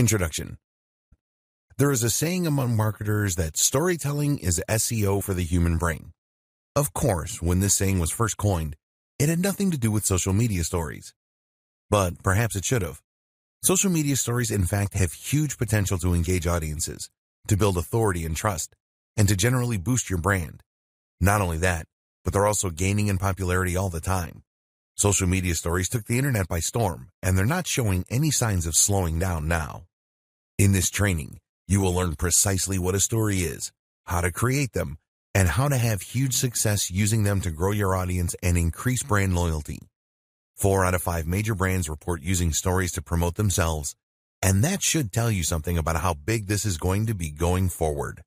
Introduction There is a saying among marketers that storytelling is SEO for the human brain. Of course, when this saying was first coined, it had nothing to do with social media stories. But perhaps it should have. Social media stories, in fact, have huge potential to engage audiences, to build authority and trust, and to generally boost your brand. Not only that, but they're also gaining in popularity all the time. Social media stories took the internet by storm, and they're not showing any signs of slowing down now. In this training, you will learn precisely what a story is, how to create them, and how to have huge success using them to grow your audience and increase brand loyalty. Four out of five major brands report using stories to promote themselves, and that should tell you something about how big this is going to be going forward.